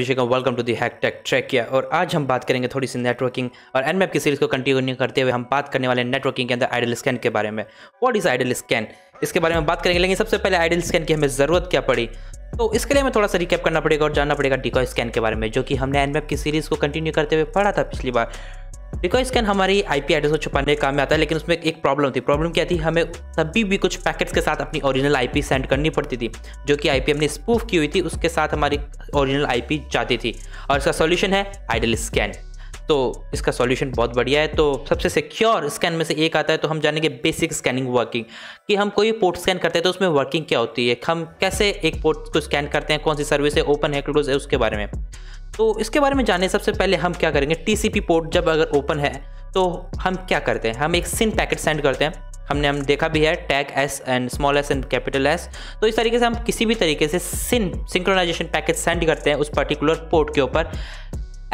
Welcome to the hack track किया और आज हम बात करेंगे थोड़ी सी नेटवर्किंग और एनमैप की सीरीज़ को कंटिन्यू करते हुए हम बात करने वाले नेटवर्किंग के अंदर आइडल स्कैन के बारे में। व्हाट इज़ आइडल स्कैन इसके बारे में बात करेंगे, लेकिन सबसे पहले आइडल स्कैन की हमें ज़रूरत क्या पड़ी? तो इसके लिए हमें थोड़ा सा रिकैप करना पड़ेगा और जानना पड़ेगा डिकॉय स्कैन के बारे में, जो कि हमने एनमैप की सीरीज़ को कंटिन्यू करते हुए पढ़ा था पिछली बार। डिकॉय स्कैन हमारी आईपी एड्रेस को छुपाने का काम में आता है, लेकिन उसमें एक प्रॉब्लम थी। प्रॉब्लम क्या थी? हमें तभी भी कुछ पैकेट्स के साथ अपनी ओरिजिनल आईपी सेंड करनी पड़ती थी, जो कि आईपी हमने स्पूफ की हुई थी, उसके साथ हमारी ओरिजिनल आईपी जाती थी। और इसका सॉल्यूशन है आइडल स्कैन तो इसका सॉल्यूशन बहुत बढ़िया है। तो सबसे सिक्योर स्कैन में से एक आता है तो हम जानेंगे बेसिक स्कैनिंग वर्किंग कि हम कोई पोर्ट स्कैन करते हैं तो उसमें वर्किंग क्या होती है? हम कैसे एक पोर्ट को स्कैन करते हैं? कौन सी सर्विस है? ओपन है क्लोज है, उसके बारे में। तो इसके बारे में जानने सबसे पहले हम क्या करेंगे? टीसीपी पोर्ट जब अगर ओपन है तो हम क्या करते हैं? हम एक सिन पैकेट सेंड करते हैं। हमने, हम देखा भी है tag S and small S and capital S तो इस तरीके से हम किसी भी तरीके से सिन सिंक्रोनाइजेशन पैकेज सेंड करते हैं उस पर्टिकुलर पोर्ट के ऊपर।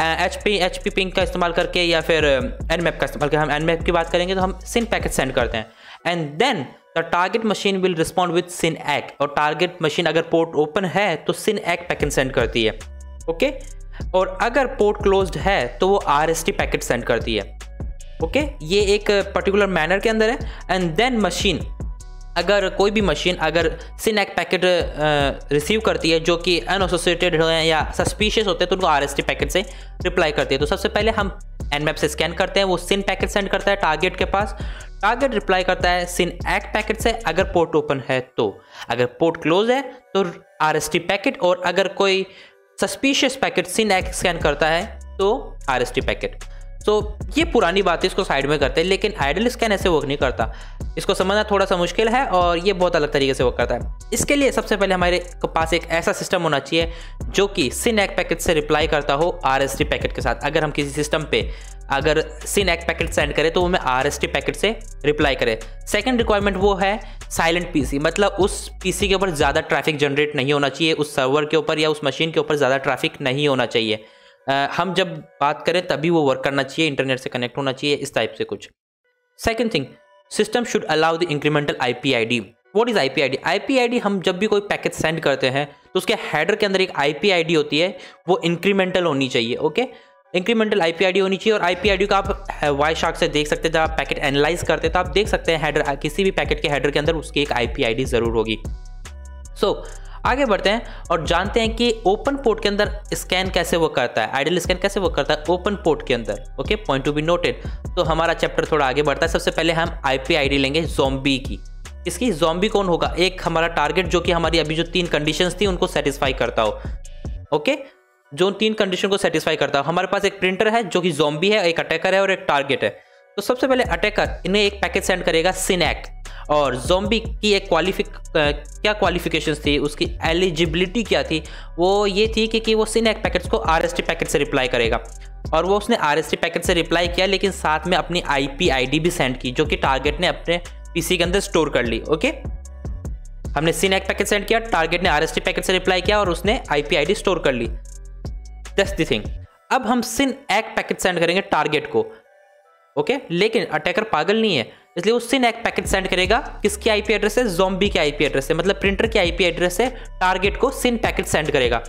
H P H P ping का इस्तेमाल करके या फिर एन मैप का इस्तेमाल करके हम एन मैप की बात करेंगे तो हम सिन पैकेज सेंड करते हैं। And then the target machine will respond with SYN act और टारगेट मशीन अगर पोर्ट ओपन है तो सिन एक्ट पैकेज सेंड करती है। Okay okay? और अगर पोर्ट क्लोज्ड है तो वो आर पैकेट सेंड करती है। ओके? ये एक पर्टिकुलर मैनर के अंदर है। एंड देन मशीन अगर कोई भी मशीन अगर सिन एक्ट पैकेट रिसीव करती है, जो कि अनएसोसिएटेड हो या सस्पिशियस होते हैं तो उनको आर पैकेट से रिप्लाई करती है। तो सबसे पहले हम एन से स्कैन करते हैं। वो सिन पैकेट सेंड करता है टारगेट के पास। टारगेट रिप्लाई करता है सिन एक्ट पैकेट से, अगर पोर्ट ओपन है तो। अगर पोर्ट क्लोज है तो आर पैकेट और अगर कोई suspicious packet SYN X scan करता है तो आर एस टी पैकेट। तो ये पुरानी बात है इसको साइड में करते हैं, लेकिन आइडल स्कैन ऐसे वर्क नहीं करता। इसको समझना थोड़ा सा मुश्किल है और ये बहुत अलग तरीके से वर्क करता है। इसके लिए सबसे पहले हमारे पास एक ऐसा सिस्टम होना चाहिए, जो कि सिन पैकेट से रिप्लाई करता हो आर एस टी पैकेट के साथ, अगर हम किसी सिस्टम पे अगर सिन एक्ट पैकेट सेंड करे तो वो हमें आरएसटी पैकेट से रिप्लाई करे। सेकेंड रिक्वायरमेंट वो है साइलेंट पीसी मतलब उस पीसी के ऊपर ज़्यादा ट्रैफ़िक जनरेट नहीं होना चाहिए, उस सर्वर के ऊपर या उस मशीन के ऊपर ज़्यादा ट्रैफ़िक नहीं होना चाहिए। हम जब बात करें तभी वो वर्क करना चाहिए इंटरनेट से कनेक्ट होना चाहिए, इस टाइप से कुछ। Second thing system should allow the incremental I P I D what is I P I D I P I D हम जब भी कोई पैकेज सेंड करते हैं तो उसके हेडर के अंदर एक आई पी आई डी होती है, वो इंक्रीमेंटल होनी चाहिए okay incremental I P I D होनी चाहिए और आई पी आई डी को आप वाई शार्क से देख सकते हैं जब आप पैकेट एनालाइज करते तो आप देख सकते हैं हेडर किसी भी पैकेट के हेडर के अंदर उसकी एक आई पी आई डी ज़रूर होगी। सो so, आगे बढ़ते हैं और जानते हैं कि ओपन पोर्ट के अंदर स्कैन कैसे वो करता है। आइडल स्कैन कैसे वो करता है ओपन पोर्ट के अंदर okay point to be noted तो हमारा चैप्टर थोड़ा आगे बढ़ता है। सबसे पहले हम आईपी आईडी लेंगे जोम्बी की। इसकी जोम्बी कौन होगा? एक हमारा टारगेट जो कि हमारी अभी जो तीन कंडीशंस थी उनको सेटिस्फाई करता हो ओके जो तीन कंडीशन को सेटिस्फाई करता हो। हमारे पास एक प्रिंटर है जो कि जोम्बी है एक अटैकर है और एक टारगेट है। तो सबसे पहले अटैकर इन्हें एक पैकेज सेंड करेगा सिनेक और जोम्बी की एक क्वालिफिक क्या क्वालिफिकेशन थी? उसकी एलिजिबिलिटी क्या थी? वो ये थी कि, कि वो सिन एक पैकेट्स को आर पैकेट से रिप्लाई करेगा। और वो उसने आर पैकेट से रिप्लाई किया लेकिन साथ में अपनी आई पी भी सेंड की जो कि टारगेट ने अपने पीसी के अंदर स्टोर कर ली ओके हमने सिन एक पैकेट सेंड किया टारगेट ने आर पैकेट से रिप्लाई किया और उसने आई पी स्टोर कर ली। दस द थिंग अब हम सिन एक पैकेट सेंड करेंगे टारगेट को। ओके लेकिन अटैकर पागल नहीं है। इसलिए वो सिन एक पैकेट सेंड करेगा। किसकी आईपी एड्रेस से जोम्बी के आईपी एड्रेस से मतलब प्रिंटर की आईपी एड्रेस से टारगेट को सिन पैकेट सेंड करेगा।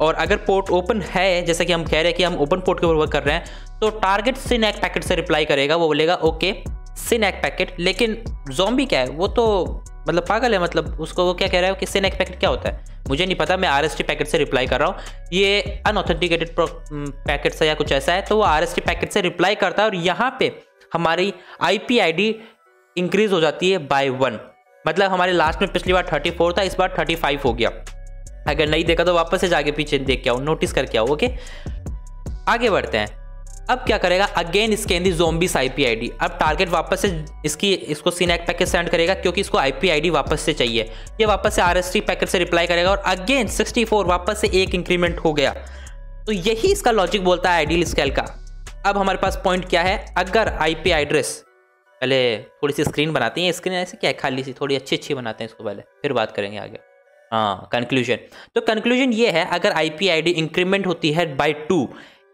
और अगर पोर्ट ओपन है, जैसे कि हम कह रहे हैं कि हम ओपन पोर्ट के ऊपर वर्क कर रहे हैं तो टारगेट सिन एक पैकेट से रिप्लाई करेगा। वो बोलेगा ओके सिन एक पैकेट लेकिन जोम्बी क्या है? वो तो मतलब पागल है। मतलब उसको वो क्या कह रहा है कि सिन एक पैकेट क्या होता है? मुझे नहीं पता, मैं आर पैकेट से रिप्लाई कर रहा हूँ। ये अनऑथेंटिकेटेड पैकेट से या कुछ ऐसा है तो वो आर पैकेट से रिप्लाई करता है और यहाँ पे हमारी I P I D increase हो जाती है बाय वन मतलब हमारे लास्ट में पिछली बार थर्टी फोर था, इस बार थर्टी फाइव हो गया। अगर नहीं देखा तो वापस से जाके पीछे देख के आओ नोटिस करके आओ ओके आगे बढ़ते हैं। अब क्या करेगा? अगेन इसके दी जोम्बिस आईपी आईडी अब टारगेट वापस से इसकी, इसको सीनेक पैकेट सेंड करेगा क्योंकि इसको आईपी आईडी वापस से चाहिए। ये वापस से आरएसटी पैकेट से रिप्लाई करेगा और अगेन 64 वापस से एक इंक्रीमेंट हो गया। तो यही इसका लॉजिक बोलता है आइडियल स्केल का। अब हमारे पास पॉइंट क्या है? अगर आईपी एड्रेस पहले थोड़ी सी स्क्रीन बनाती हैं। स्क्रीन ऐसे क्या है? खाली सी, थोड़ी अच्छी अच्छी बनाते हैं इसको पहले। फिर बात करेंगे आगे। हाँ कंक्लूजन तो कंक्लूजन ये है, अगर I P I D increment होती है बाई टू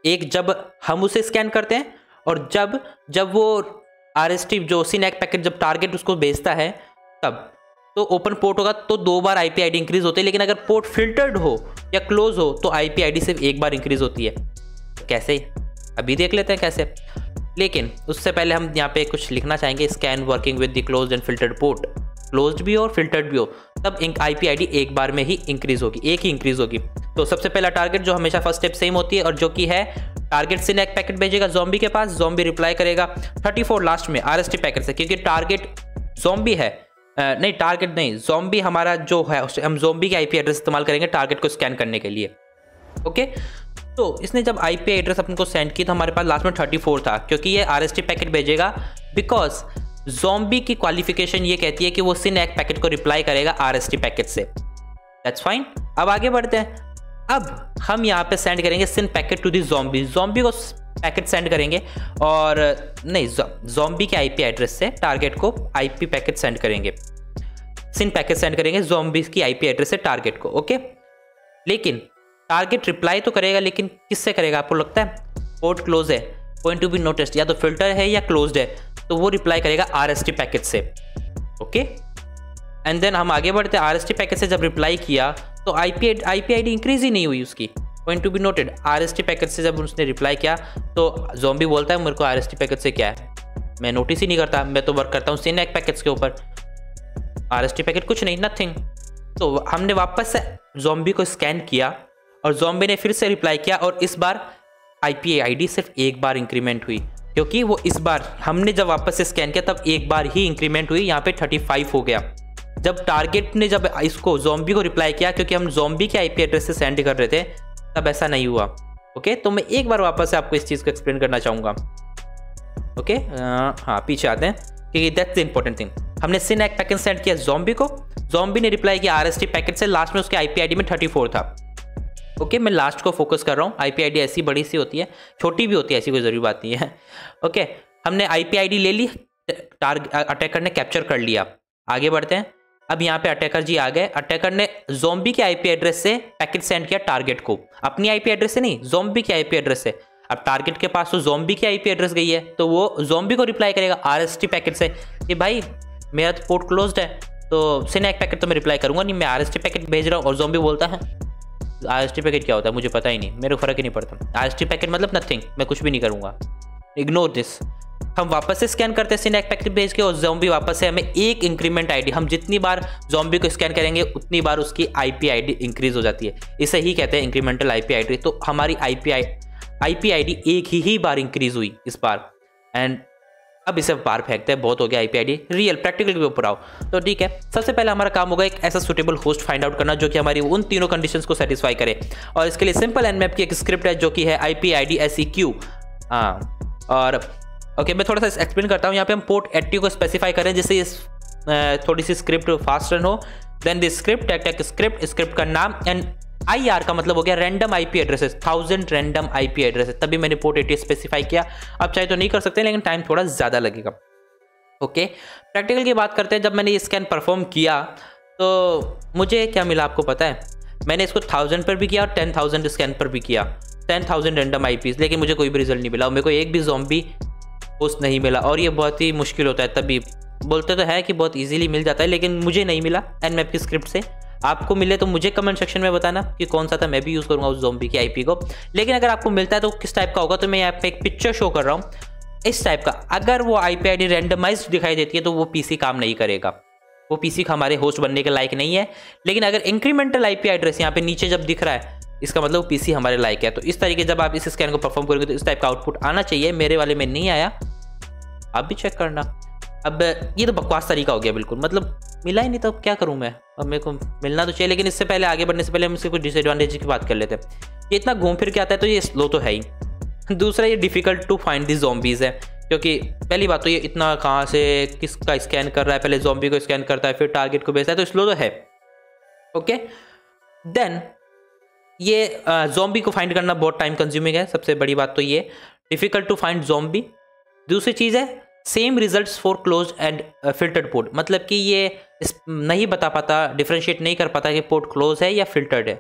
एक जब हम उसे स्कैन करते हैं और जब जब वो आर एस टी जो सीनेक पैकेट जब टारगेट उसको बेचता है, तब। तो ओपन पोर्ट होगा तो दो बार I P IP ID increase होती है, लेकिन अगर पोर्ट फिल्टर्ड हो या क्लोज हो तो आई पी आईपी आईडी सिर्फ़ एक बार इंक्रीज होती है। कैसे? अभी देख लेते हैं कैसे। लेकिन उससे पहले हम यहाँ पे कुछ लिखना चाहेंगे scan working with the close and filtered port close भी हो और फिल्टर्ड भी हो, तब आई पी आई डी एक बार में ही इंक्रीज होगी, एक ही इंक्रीज होगी। तो सबसे पहला टारगेट जो हमेशा फ़र्स्ट स्टेप सेम होती है और जो कि है टारगेट से एक पैकेट भेजेगा जॉम्बी के पास जॉम्बी रिप्लाई करेगा 34 लास्ट में आर पैकेट से क्योंकि टारगेट जॉम्बी है। आ, नहीं टारगेट नहीं जॉम्बी हमारा जो है हम जॉम्बी के आईपी एड्रेस इस्तेमाल करेंगे टारगेट को स्कैन करने के लिए। ओके तो इसने जब आईपी एड्रेस अपन को सेंड की तो हमारे पास लास्ट में 34 था क्योंकि ये आर पैकेट भेजेगा बिकॉज़ जोम्बी की क्वालिफिकेशन ये कहती है कि वो सिन एक पैकेट को रिप्लाई करेगा आर पैकेट से। दैट्स फाइन अब आगे बढ़ते हैं। अब हम यहाँ पे सेंड करेंगे SYN packet to the zombie zombie को पैकेट सेंड करेंगे और नहीं जोम्बी के आईपी एड्रेस से टारगेट को आईपी पैकेट सेंड करेंगे। सिन पैकेट सेंड करेंगे जोम्बी की आईपी एड्रेस से टारगेट को ओके लेकिन टारगेट रिप्लाई तो करेगा, लेकिन किससे करेगा आपको लगता है? पोर्ट क्लोज है पॉइंट टू बी नोटिस या तो फ़िल्टर है या क्लोज है तो वो रिप्लाई करेगा आर एस टी पैकेज से ओके एंड देन हम आगे बढ़ते आर एस टी पैकेज से जब रिप्लाई किया तो I P I P I D increase ही नहीं हुई उसकी। Point to be noted R S T package से जब उसने रिप्लाई किया तो जोम्बी बोलता है, मेरे को आर एस टी पैकेज से क्या है? मैं नोटिस ही नहीं करता, मैं तो वर्क करता हूँ सीन एक पैकेज के ऊपर। आर एस टी पैकेट कुछ नहीं नथिंग तो हमने वापस से जोम्बी को स्कैन किया और जोम्बी ने फिर से रिप्लाई किया और इस बार आई पी आई डी सिर्फ़ एक बार इंक्रीमेंट हुई। क्योंकि वो इस बार, हमने जब वापस से स्कैन किया, तब एक बार ही इंक्रीमेंट हुई, यहाँ पे 35 हो गया। जब टारगेट ने जब इसको जोम्बी को रिप्लाई किया क्योंकि हम जोम्बी के आईपी एड्रेस से सेंड कर रहे थे तब ऐसा नहीं हुआ। ओके तो मैं एक बार वापस से आपको इस चीज़ को एक्सप्लेन करना चाहूँगा। ओके हाँ पीछे आते हैं। क्योंकि दैट्स द इंपॉर्टेंट थिंग हमने सिन एक पैकेट सेंड किया जोम्बी को। जोम्बी ने रिप्लाई किया आर पैकेट से। लास्ट में उसके आई पी में थर्टी था। ओके okay, मैं लास्ट को फोकस कर रहा हूँ। आई पी ऐसी बड़ी सी होती है। छोटी भी होती है ऐसी कोई ज़रूरी बात नहीं है। ओके okay, हमने आई पी ले ली। टारगेट अटैकर ने कैप्चर कर लिया। आगे बढ़ते हैं। अब यहाँ पे अटैकर जी आ गए। अटैकर ने जोम्बी के आईपी एड्रेस से पैकेट सेंड किया टारगेट को। अपनी आईपी एड्रेस से नहीं जोम्बी के आईपी एड्रेस से। अब टारगेट के पास तो जोम्बी की आईपी एड्रेस गई है तो वो जोम्बी को रिप्लाई करेगा आरएसटी पैकेट से कि भाई, मेरा तो पोर्ट क्लोज्ड है तो सिने एक पैकेट तो मैं रिप्लाई करूँगा नहीं, मैं आरएसटी पैकेट भेज रहा हूँ और जोम्बी बोलता है। आरएसटी पैकेट क्या होता है, मुझे पता ही नहीं, मेरे को फ़र्क ही नहीं पड़ता। आरएसटी पैकेट मतलब नथिंग मैं कुछ भी नहीं करूँगा। इग्नोर दिस हम वापस से स्कैन करते हैं सिनेक पैकेट भेज के और जोम्बी वापस से हमें एक इंक्रीमेंट आईडी हम जितनी बार जोम्बी को स्कैन करेंगे उतनी बार उसकी आईपी आईडी इंक्रीज हो जाती है। इसे ही कहते हैं इंक्रीमेंटल आईपी आईडी तो हमारी आईपी आई आईपी आईडी एक ही, ही बार इंक्रीज हुई इस बार। एंड अब इसे बाहर फेंकते हैं बहुत हो गया आईपीआईडी रियल प्रैक्टिकल के ऊपर आओ। तो ठीक है सबसे पहले हमारा काम होगा एक ऐसा सुटेबल होस्ट फाइंड आउट करना जो कि हमारी उन तीनों कंडीशन को सेटिस्फाई करे। और इसके लिए सिंपल एन मैप की एक स्क्रिप्ट है जो कि है आई पी आई और ओके मैं थोड़ा सा एक्सप्लेन करता हूँ। यहाँ पे हम पोर्ट एट्टी को स्पेसिफाई करें, जिससे इस थोड़ी सी स्क्रिप्ट फास्ट रन हो। Then this script take take script script का नाम एंड आई आर का मतलब हो गया random IP addresses thousand random IP addresses तभी मैंने पोर्ट एटी स्पेसिफाई किया। अब चाहे तो नहीं कर सकते, लेकिन टाइम थोड़ा ज़्यादा लगेगा। ओके प्रैक्टिकल की बात करते हैं। जब मैंने ये स्कैन परफॉर्म किया तो मुझे क्या मिला आपको पता है? मैंने इसको थाउज़ेंड पर भी किया और टेन थाउज़ेंड स्कैन पर भी किया। टेन थाउज़ेंड रैंडम आई लेकिन मुझे कोई भी रिज़ल्ट नहीं मिला। मेरे को एक भी जॉम्बी पोस्ट नहीं मिला। और ये बहुत ही मुश्किल होता है तभी बोलते तो है कि बहुत इजीली मिल जाता है, लेकिन मुझे नहीं मिला एन मैप की स्क्रिप्ट से। आपको मिले तो मुझे कमेंट सेक्शन में बताना कि कौन सा था, मैं भी यूज़ करूँगा उस जोम्बी की आईपी को। लेकिन अगर आपको मिलता है तो किस टाइप का होगा तो मैं यहाँ पे एक पिक्चर शो कर रहा हूँ। इस टाइप का। अगर वो आई पी आई दिखाई देती है तो वो पीसी काम नहीं करेगा। वो पीसी हमारे होस्ट बनने के लायक नहीं है। लेकिन अगर इंक्रीमेंटल आईपी एड्रेस यहाँ पे नीचे जब दिख रहा है इसका मतलब पीसी हमारे लायक है। तो इस तरीके जब आप इस स्कैन को परफॉर्म करोगे तो इस टाइप का आउटपुट आना चाहिए। मेरे वाले में नहीं आया, आप भी चेक करना। अब ये तो बकवास तरीका हो गया बिल्कुल। मतलब मिला ही नहीं तो क्या करूँ मैं? अब मेरे को मिलना तो चाहिए, लेकिन इससे पहले आगे बढ़ने से पहले हम इसके कुछ डिसएडवांटेज की बात कर लेते हैं। ये इतना घूम फिर के आता है तो ये स्लो तो है ही। दूसरा, ये difficult to find the zombies है, क्योंकि पहली बात तो ये इतना कहाँ से किसका स्कैन कर रहा है? पहले जॉम्बी को स्कैन करता है, फिर टारगेट को भेजता है तो स्लो तो है। ओके देन ये जॉम्बी को फाइंड करना बहुत टाइम कंज्यूमिंग है, सबसे बड़ी बात तो ये। डिफ़िकल्ट टू फाइंड जॉम्बी दूसरी चीज़ है same result for close and filtered port मतलब कि ये नहीं बता पाता डिफ्रेंशिएट नहीं कर पाता कि पोर्ट क्लोज है या फिल्टर्ड है।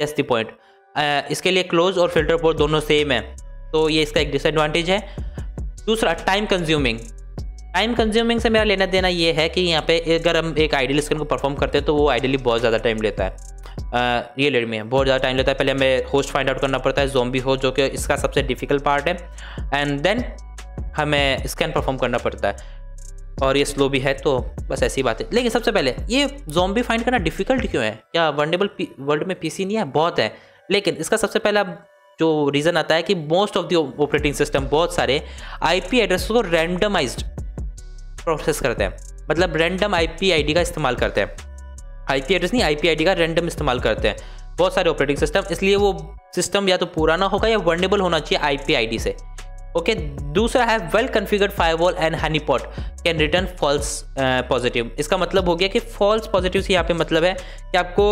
दैट्स द पॉइंट इसके लिए क्लोज और फ़िल्टर पोर्ट दोनों सेम है। तो ये इसका एक डिसएडवांटेज है। दूसरा टाइम कंज्यूमिंग टाइम कंज्यूमिंग से मेरा लेना देना ये है कि यहाँ पे अगर हम एक आइडियल स्कैन को परफॉर्म करते हैं तो वो आइडियली बहुत ज़्यादा टाइम लेता है। लेड में। बहुत ज़्यादा टाइम लेता है। पहले हमें होस्ट फाइंड आउट करना पड़ता है जोम्बी होस्ट जो कि इसका सबसे डिफ़िकल्ट पार्ट है। एंड देन हमें स्कैन परफॉर्म करना पड़ता है। और ये स्लो भी है तो बस ऐसी बात है। लेकिन सबसे पहले, ये जोम्बी फाइंड करना डिफ़िकल्ट क्यों है? क्या वर्डेबल वर्ल्ड में पीसी नहीं है? बहुत है। लेकिन इसका सबसे पहला जो रीज़न आता है कि most of the operating system बहुत सारे आईपी एड्रेस को रैंडमाइज्ड प्रोसेस करते हैं। मतलब रैंडम आईपी आईडी का इस्तेमाल करते हैं। आईपी एड्रेस नहीं आईपी आईडी का रैंडम इस्तेमाल करते हैं। बहुत सारे ऑपरेटिंग सिस्टम इसलिए वो सिस्टम या तो पुराना होगा या वर्नेबल होना चाहिए आईपी आईडी से। ओके दूसरा है well configured firewall and honey pot can return false positive इसका मतलब हो गया कि फॉल्स पॉजिटिव से यहाँ पे मतलब है कि आपको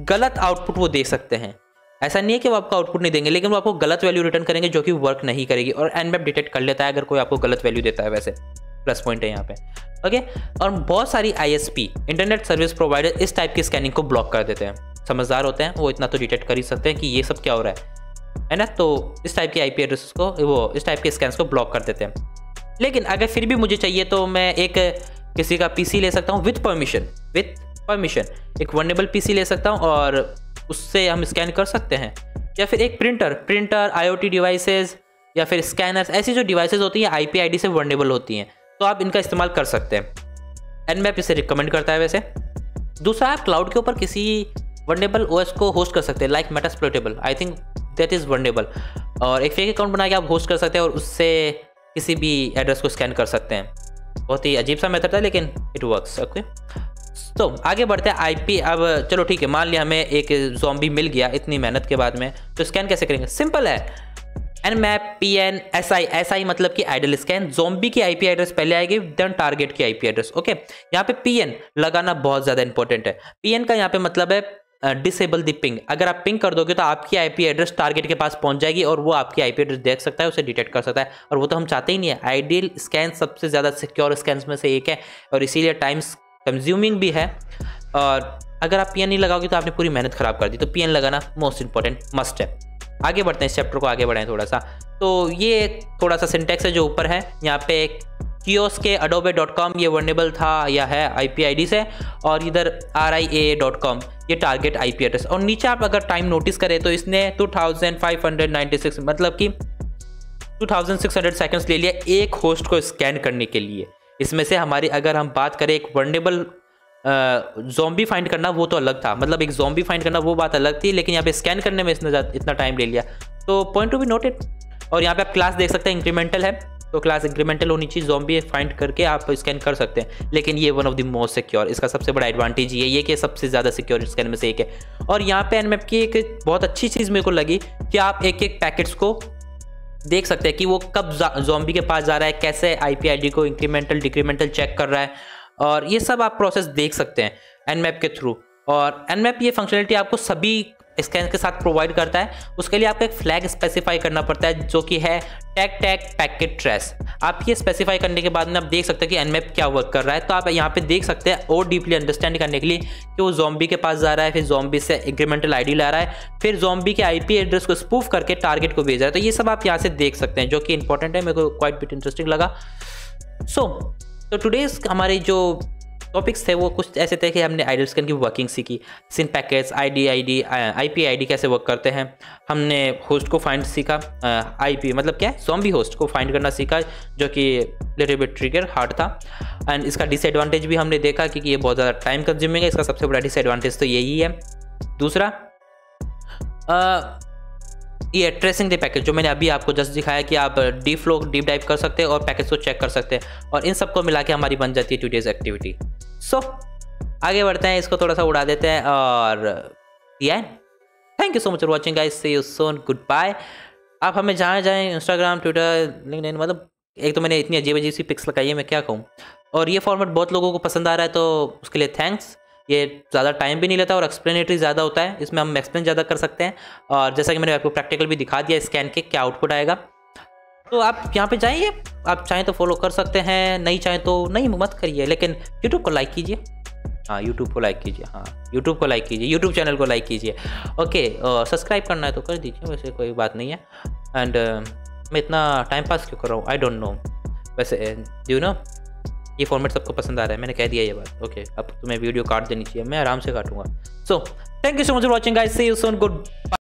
गलत आउटपुट वो दे सकते हैं। ऐसा नहीं है कि वो आपको आउटपुट नहीं देंगे, लेकिन वो आपको गलत वैल्यू रिटर्न करेंगे जो कि वर्क नहीं करेगी। और एनमैप डिटेक्ट कर लेता है अगर कोई आपको गलत वैल्यू देता है वैसे। प्लस पॉइंट है यहाँ पे। ओके? और बहुत सारी आईएसपी इंटरनेट सर्विस प्रोवाइडर इस टाइप की स्कैनिंग को ब्लॉक कर देते हैं। समझदार होते हैं, वो इतना तो डिटेक्ट कर ही सकते हैं कि ये सब क्या हो रहा है। है ना? तो इस टाइप की आईपी एड्रेस को, वो इस टाइप के स्कैन को ब्लॉक कर देते हैं। लेकिन अगर फिर भी मुझे चाहिए तो मैं एक, किसी का पीसी ले सकता हूँ विथ परमिशन विथ परमिशन एक वनेबल पीसी ले सकता हूँ और उससे हम स्कैन कर सकते हैं। या फिर एक प्रिंटर प्रिंटर आईओटी डिवाइसेस या फिर स्कैनर्स ऐसी जो डिवाइसेस होती हैं आईपी आईडी से वर्नेबल होती हैं। तो आप इनका इस्तेमाल कर सकते हैं। एन मैप इसे रिकमेंड करता है वैसे। दूसरा, आप क्लाउड के ऊपर किसी वर्नेबल ओएस को होस्ट कर सकते हैं like metasploitable I think that is vulnerable और एक फेक अकाउंट बना के आप होस्ट कर सकते हैं और उससे किसी भी एड्रेस को स्कैन कर सकते हैं। बहुत ही अजीब सा मेथड था, लेकिन इट वर्क्स ओके तो आगे बढ़ते हैं आईपी अब चलो ठीक है, मान लिया हमें एक जॉम्बी मिल गया, इतनी मेहनत के बाद में तो स्कैन कैसे करेंगे? सिंपल है। Nmap P N S I S I मतलब कि आइडल स्कैन जोम्बी की आईपी एड्रेस पहले आएगी देन टारगेट की आईपी एड्रेस ओके यहाँ पे पी एन लगाना बहुत ज़्यादा इंपॉर्टेंट है। पी एन का यहाँ पे मतलब है डिसेबल द पिंग अगर आप पिंग कर दोगे तो आपकी आईपी एड्रेस टारगेट के पास पहुँच जाएगी और वो आपकी आईपी एड्रेस देख सकता है, उसे डिटेक्ट कर सकता है। और वो तो हम चाहते ही नहीं है। आइडियल स्कैन सबसे ज़्यादा सिक्योर स्कैन में से एक है और इसीलिए टाइम्स कंज्यूमिंग भी है। और अगर आप पीएन नहीं लगाओगे तो आपने पूरी मेहनत ख़राब कर दी। तो पीएन लगाना मोस्ट इंपॉर्टेंट मस्ट है। आगे बढ़ते हैं, इस चैप्टर को आगे बढ़ाएँ थोड़ा सा तो ये थोड़ा सा सिंटेक्स है जो ऊपर है। यहाँ पे कियोस के अडोबे डॉट कॉम ये वर्नेबल था या है आई पी आई डी से और इधर R I A dot com ये टारगेट आई पी एड्रेस और नीचे आप अगर टाइम नोटिस करें तो इसने two thousand five hundred ninety six मतलब कि two thousand six hundred seconds ले लिया एक होस्ट को स्कैन करने के लिए। इसमें से हमारी अगर हम बात करें एक वर्नेबल जोम्बी फाइंड करना वो तो अलग था। मतलब एक जोम्बी फाइंड करना वो बात अलग थी, लेकिन यहाँ पे स्कैन करने में इसने इतना टाइम ले लिया। तो पॉइंट टू बी नोटेड और यहाँ पे आप क्लास देख सकते हैं इंक्रीमेंटल है। तो क्लास इंक्रीमेंटल होनी चाहिए जोम्बी फाइंड करके आप स्कैन कर सकते हैं। लेकिन ये one of the most secure इसका सबसे बड़ा एडवांटेज ये ये कि सबसे ज़्यादा सिक्योर स्कैन में से एक है। और यहाँ पे एनमेप की एक बहुत अच्छी चीज़ मेरे को लगी कि आप एक एक पैकेट्स को देख सकते हैं कि वो कब जोम्बी के पास जा रहा है, कैसे आई को इंक्रीमेंटल डिक्रीमेंटल चेक कर रहा है। और ये सब आप प्रोसेस देख सकते हैं एनमैप के थ्रू और एनमैप ये फंक्शनलिटी आपको सभी स्कैन के साथ प्रोवाइड करता है। उसके लिए आपको एक फ्लैग स्पेसिफाई करना पड़ता है जो कि है टैग टैग पैकेट ट्रेस आप ये स्पेसिफाई करने के बाद में आप देख सकते हैं कि एनमैप क्या वर्क कर रहा है। तो आप यहाँ पे देख सकते हैं और डीपली अंडरस्टैंड करने के लिए कि वो जॉम्बी के पास जा रहा है फिर जॉम्बी से इंक्रीमेंटल आईडी ला रहा है फिर जॉम्बी के आईपी एड्रेस को स्पूफ करके टारगेट को भेज रहा है। तो ये सब आप यहाँ से देख सकते हैं जो कि इंपॉर्टेंट है। मेरे को क्वाइट बिट इंटरेस्टिंग लगा। सो so, तो टुडेज हमारे जो टॉपिक्स थे, वो कुछ ऐसे थे कि हमने आइडल स्कैन की वर्किंग सीखी। SYN packets ID ID IP ID कैसे वर्क करते हैं। हमने होस्ट को फाइंड सीखा आईपी मतलब क्या है? सॉम्बी होस्ट को फाइंड करना सीखा, जो कि लिटिल बिट ट्रिगर हार्ड था। एंड इसका डिसएडवांटेज भी हमने देखा कि ये बहुत ज़्यादा टाइम कंज्यूमिंग है। इसका सबसे बड़ा डिसएडवांटेज तो यही है। दूसरा ये ट्रेसिंग द पैकेज जो मैंने अभी आपको जस्ट दिखाया कि आप डीप फ्लो डीप डाइव कर सकते हैं और पैकेज को चेक कर सकते हैं। और इन सबको मिला के हमारी बन जाती है टू डेज़ एक्टिविटी सो आगे बढ़ते हैं, इसको थोड़ा सा उड़ा देते हैं और या thank you so much for watching guys see you soon goodbye आप हमें जहाँ जाएँ इंस्टाग्राम ट्विटर लिंक्डइन मतलब एक तो मैंने इतनी अजीब अजीब सी पिक्स लगाई है, मैं क्या कहूँ? और ये फॉर्मेट बहुत लोगों को पसंद आ रहा है तो उसके लिए थैंक्स ये ज़्यादा टाइम भी नहीं लेता और एक्सप्लेनेटरी ज़्यादा होता है, इसमें हम एक्सप्लेन ज़्यादा कर सकते हैं। और जैसा कि मैंने आपको प्रैक्टिकल भी दिखा दिया स्कैन के क्या आउटपुट आएगा। तो आप यहाँ पे जाइए, आप चाहें तो फॉलो कर सकते हैं, नहीं चाहें तो नहीं, मत करिए, लेकिन यूट्यूब को लाइक कीजिए। हाँ यूट्यूब को लाइक कीजिए हाँ यूट्यूब को लाइक कीजिए यूट्यूब चैनल को लाइक कीजिए। ओके सब्सक्राइब करना है तो कर दीजिए, वैसे कोई बात नहीं है। एंड मैं इतना टाइम पास क्यों कर रहा हूँ? आई डोंट नो वैसे यू नो ये फॉर्मेट सबको पसंद आ रहा है। मैंने कह दिया ये बात। ओके अब तुम्हें वीडियो काट देनी चाहिए। मैं आराम से काटूँगा। So thank you so much for watching guys see you soon good